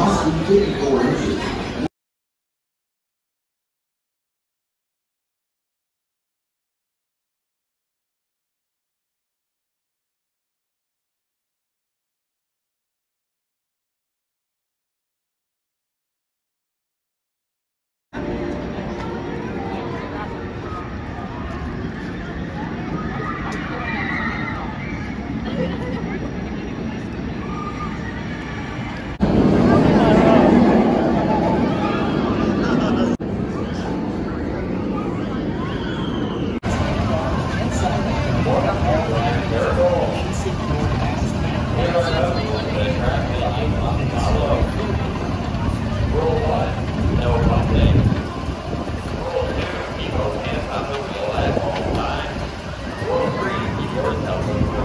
must be getting orange important element.